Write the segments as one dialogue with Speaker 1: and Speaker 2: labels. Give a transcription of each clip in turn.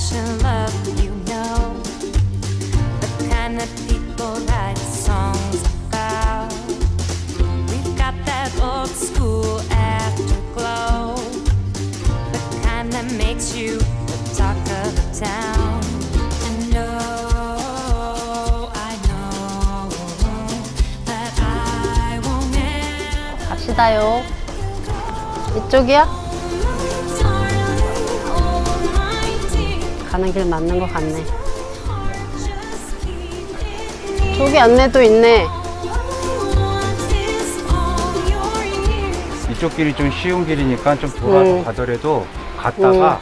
Speaker 1: passion, love, you know. The kind of people write songs about. We've got that old school afterglow. The kind that makes you the talk of the town. And no, I know that I won't ever.
Speaker 2: 갑시다요. 이쪽이야? 가는 길 맞는 것 같네. 저기 안내도 있네.
Speaker 3: 이쪽 길이 좀 쉬운 길이니까 좀 돌아서
Speaker 2: 음.
Speaker 3: 가더라도 갔다가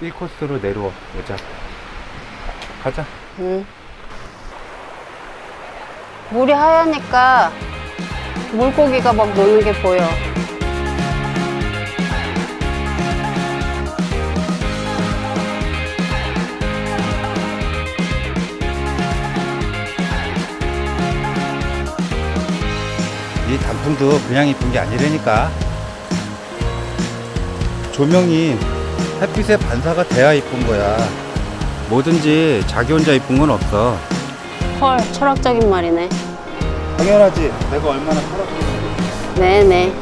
Speaker 3: 1코스로 내려오자. 가자.
Speaker 2: 응. 물이 하얘니까 물고기가 막 노는 게 보여.
Speaker 3: 이 단풍도 그냥 이쁜 게 아니라니까. 조명이 햇빛에 반사가 돼야 이쁜 거야. 뭐든지 자기 혼자 이쁜 건 없어.
Speaker 2: 헐, 철학적인 말이네.
Speaker 3: 당연하지. 내가 얼마나 살았는지.
Speaker 2: 네네.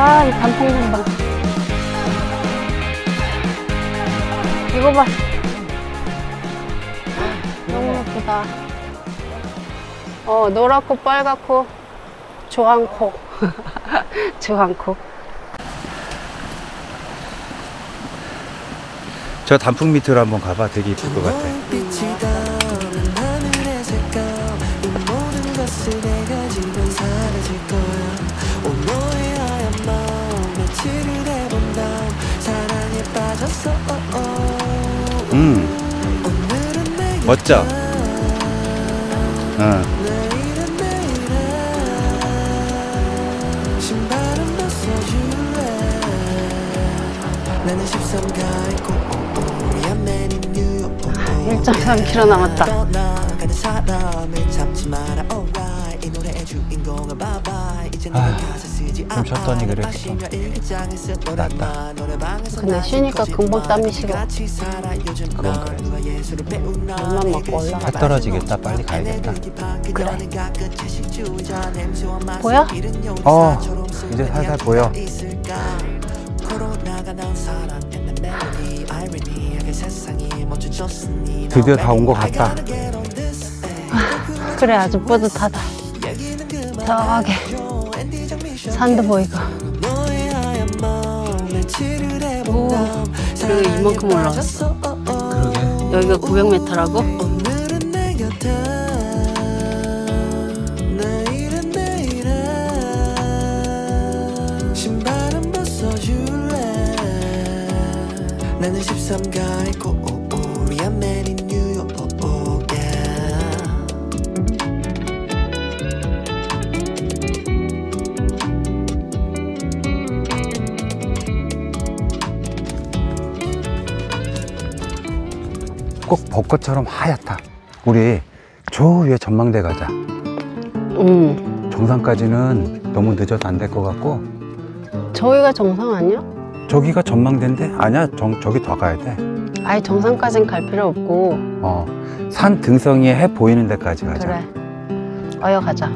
Speaker 2: 와, 이 단풍 좀 봐. 이거 봐. 너무 예쁘다. 어, 노랗고 빨갛고 조항코. 조항코.
Speaker 3: 저 단풍 밑으로 한번 가봐. 되게 이쁠 것 같아. 멋져. 응.
Speaker 4: 내일은 내일에 신발은 벗어줄래 나는 13가의 꼬리한 맨인 뉴욕
Speaker 2: 1.3km 남았다.
Speaker 3: 아, 좀 쉬었더니 그래,
Speaker 4: 마시며 일기장을 쓰더라만
Speaker 3: 낫다.
Speaker 2: 근데
Speaker 4: 날
Speaker 2: 쉬니까 금방 땀이 식어.
Speaker 3: 그건
Speaker 4: 난
Speaker 3: 그래.
Speaker 2: 물만 먹고 올라가.
Speaker 3: 해 떨어지겠다. 빨리 가야겠다.
Speaker 2: 그래. 보여?
Speaker 3: 어, 이제 살살 보여. 드디어 다 온 것 같다.
Speaker 2: 그래, 아주 뿌듯하다. 저기, 산도 보이고. 오, 그리고 이만큼 올라갔어.
Speaker 3: 그러게.
Speaker 2: 여기가 900m라고?
Speaker 4: 오늘은 내 곁에 내일은 내일에 신발은 벗어줄래 나는 13가의 꼬리한 맨인
Speaker 3: 꼭 벚꽃처럼 하얗다. 우리 저 위에 전망대 가자.
Speaker 2: 음,
Speaker 3: 정상까지는 너무 늦어도 안 될 것 같고
Speaker 2: 저기가 정상 아니야?
Speaker 3: 저기가 전망대인데 아니야 정, 저기 더 가야 돼.
Speaker 2: 아예 정상까진 갈 필요 없고.
Speaker 3: 어, 산 등성이에 해 보이는 데까지 가자.
Speaker 2: 그래. 어여 가자.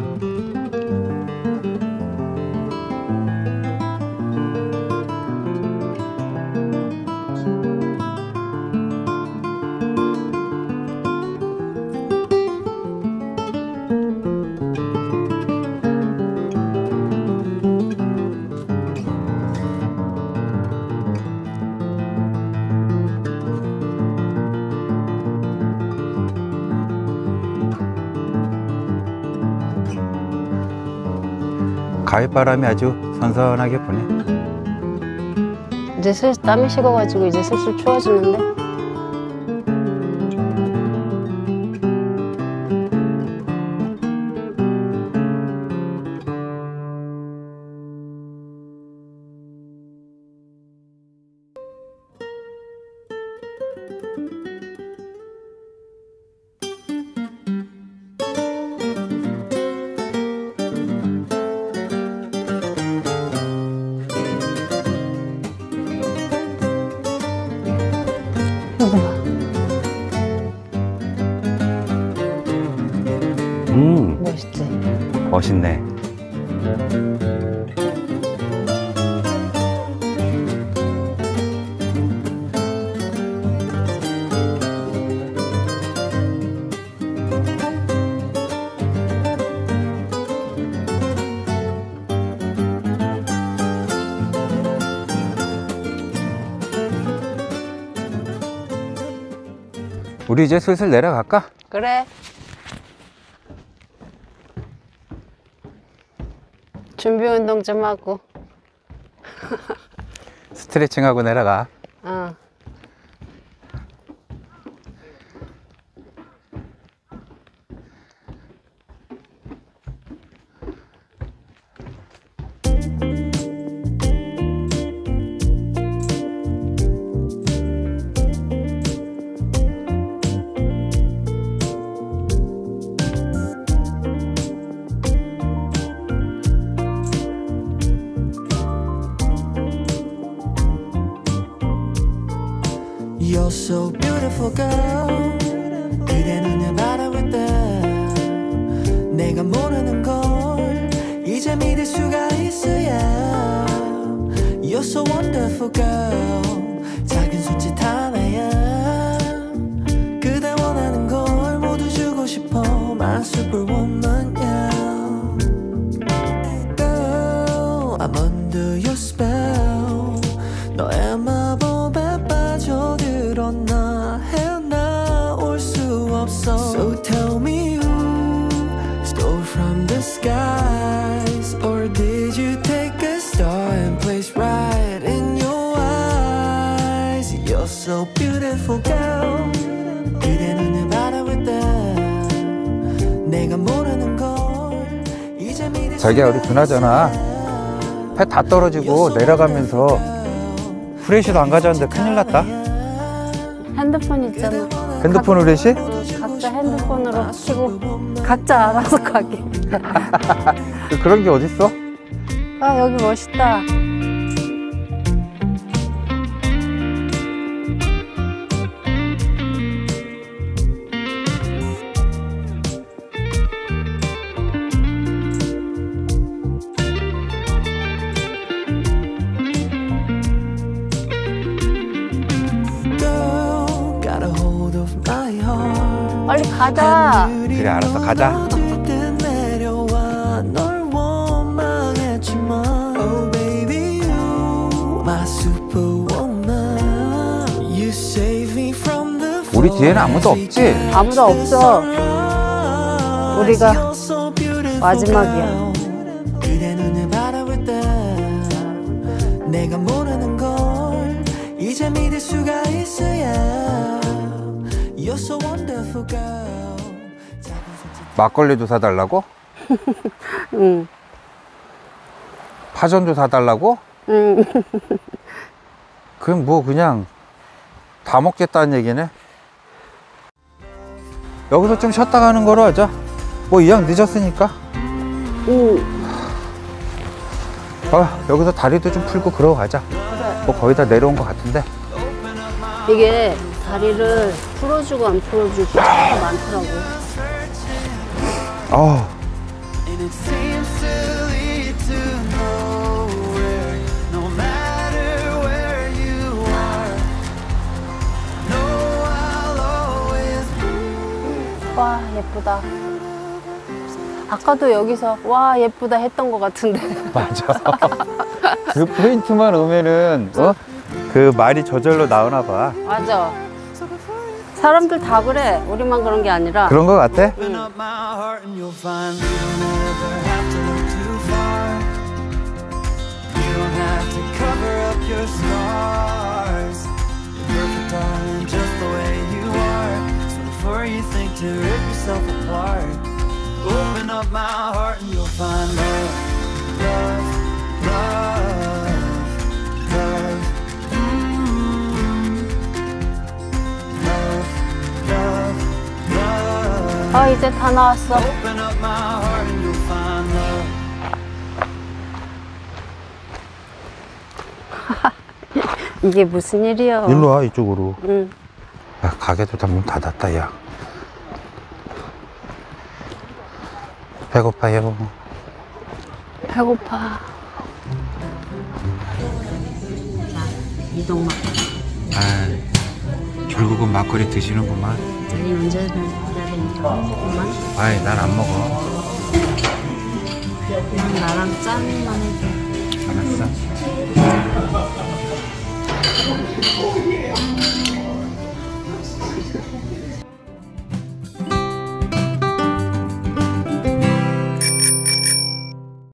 Speaker 3: 가을 바람이 아주 선선하게 부네.
Speaker 2: 이제 슬슬 땀이 식어가지고 이제 슬슬 추워지는데. 이거
Speaker 3: 우리 이제 슬슬 내려갈까?
Speaker 2: 그래. 준비 운동 좀 하고.
Speaker 3: 스트레칭하고 내려가.
Speaker 2: 어.
Speaker 4: Girl 그대 눈을 바라볼 때 내가 모르는 걸 이제 믿을 수가 있어야 You're so wonderful girl. 작은 손짓 하나야. 그대 원하는 걸 모두 주고 싶어. My superwoman
Speaker 3: 자기야, 우리 그나저나. 해다 떨어지고 내려가면서 후레쉬도 안 가져왔는데 큰일 났다.
Speaker 2: 핸드폰 있잖아.
Speaker 3: 핸드폰 후레쉬?
Speaker 2: 어, 각자 핸드폰으로 키고 각자 알아서 가게.
Speaker 3: 그런 게 어딨어?
Speaker 2: 아 여기 멋있다. 빨리 가자.
Speaker 3: 그래, 알았어, 가자. 우리 뒤에는 아무도 없지?
Speaker 2: 아무도 없어. 우리가 마지막이야.
Speaker 4: 내가 모르는 걸 이제 믿을 수가 있어야
Speaker 3: 막걸리도 사달라고?
Speaker 2: 응.
Speaker 3: 파전도 사달라고?
Speaker 2: 응.
Speaker 3: 그럼 뭐 그냥 다 먹겠다는 얘기네. 여기서 좀 쉬었다 가는 거로 하자. 뭐 이왕 늦었으니까.
Speaker 2: 응.
Speaker 3: 아, 여기서 다리도 좀 풀고 그러고 가자. 뭐 거의 다 내려온 것 같은데.
Speaker 2: 이게 다리를 풀어주고 안 풀어주고 차이가 많더라고.
Speaker 3: 아,
Speaker 2: 와 예쁘다. 아까도 여기서 와 예쁘다 했던 것 같은데.
Speaker 3: 맞아. 그 포인트만 오면은 어? 그 말이 저절로 나오나 봐.
Speaker 2: 맞아. 사람들 다 그래. 우리만 그런 게 아니라.
Speaker 3: 그런 거 같아?
Speaker 4: 응.
Speaker 2: 아, 이제 다 나왔어. 이게 무슨 일이야?
Speaker 3: 일로 와 이쪽으로
Speaker 2: 응.
Speaker 3: 야 가게도 다 문 닫았다 야 배고파요
Speaker 2: 배고파.
Speaker 5: 이동막
Speaker 3: 아 결국은 막걸리 드시는구만
Speaker 5: 자리 언제 기다리냐고만
Speaker 3: 아이 난 안 먹어.
Speaker 5: 그냥 나랑 짠만 해줘. 알았어?